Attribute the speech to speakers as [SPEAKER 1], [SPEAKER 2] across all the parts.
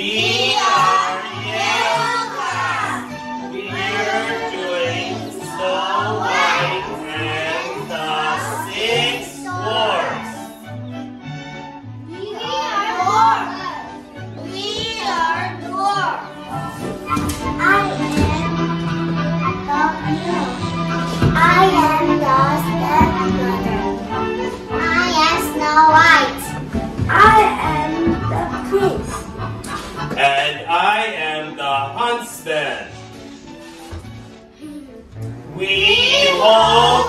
[SPEAKER 1] We huntsman. Hmm.
[SPEAKER 2] We
[SPEAKER 1] hope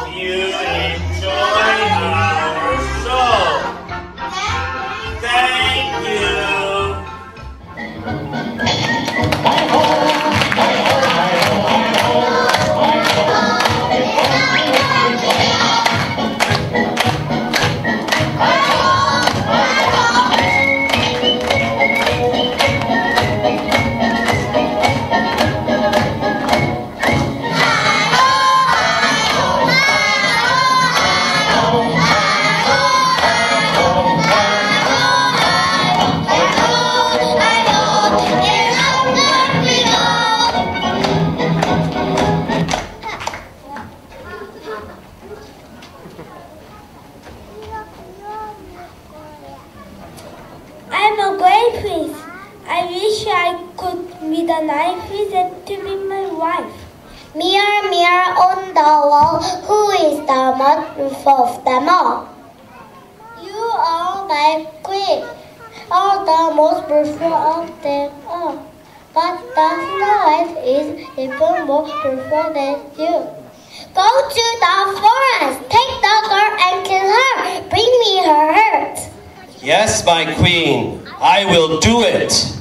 [SPEAKER 2] I could be the ninth princess to be my wife. Mirror, mirror on the wall, who is the most beautiful of them all? You are my queen, are the most beautiful of them all. But the Snow White is even more beautiful than you. Go to the forest, take the girl and kill her. Bring me her heart.
[SPEAKER 1] Yes, my queen, I will do it.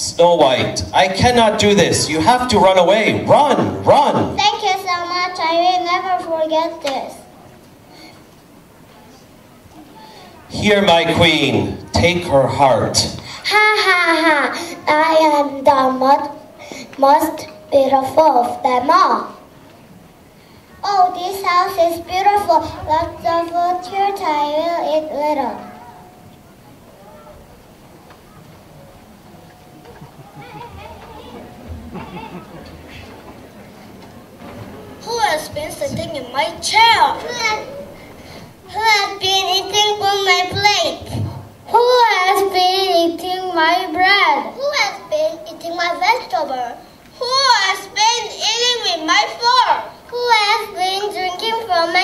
[SPEAKER 1] Snow White, I cannot do this. You have to run away. Run, run.
[SPEAKER 2] Thank you so much. I will never forget this.
[SPEAKER 1] Here, my queen, take her heart.
[SPEAKER 2] Ha ha ha! I am the most, most beautiful of them all. Oh, this house is beautiful. Lots of here. I will eat little. Who has been sitting in my chair? Who has, who has been eating from my plate? Who has been eating my bread? Who has been eating my vegetable? Who has been eating with my fork? Who has been drinking from my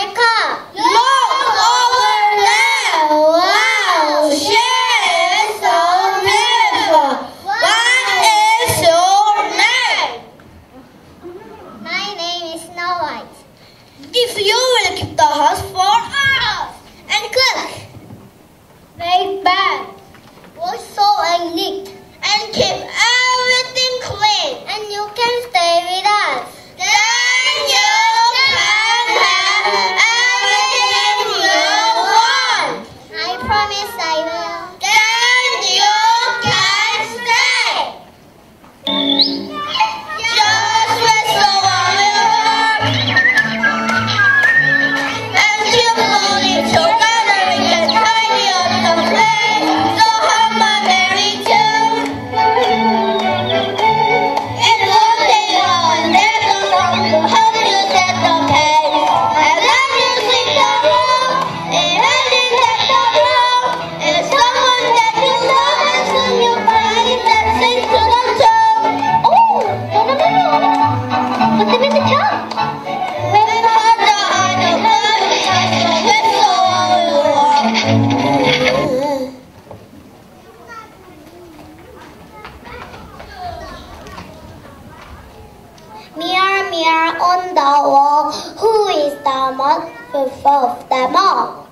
[SPEAKER 2] of them all?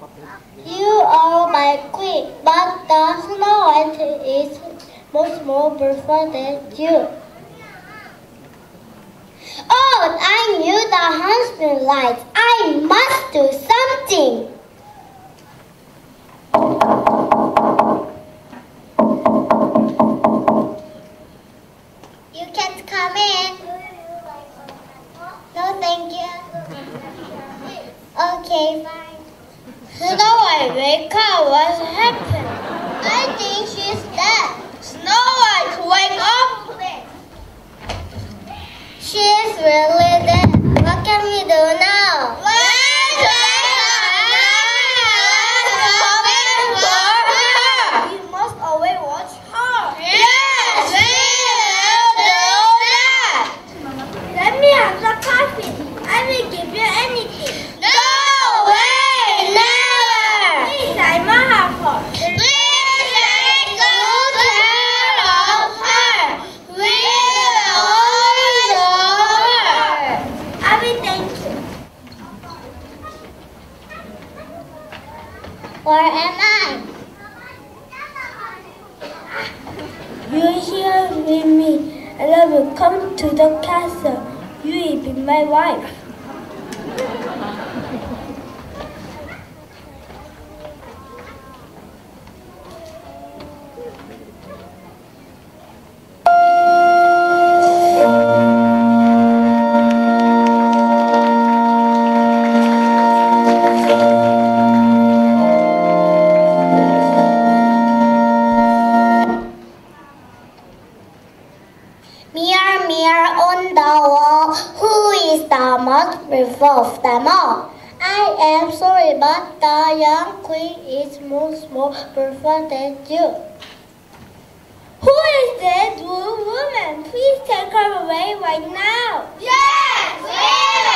[SPEAKER 2] You are my queen, but the Snow White is much more beautiful than you. Oh, I knew the huntsman lights. I must do something. Up. What's happened? I think she's dead. Snow White, wake up, please. She's really dead. What can we do now? We must always watch her. Yes, we will do that. Let me have the coffee. I will give you anything. No way, never. Please, I'm a helper. Please take good care of her. We will always love her. I will thank you. Where am I?
[SPEAKER 3] You're here with me, and I will come to the castle. You will be my wife.
[SPEAKER 2] revolve them all. I am sorry, but the young queen is much more perfect than you.
[SPEAKER 3] Who is that woman? Please take her away right now. Yes, we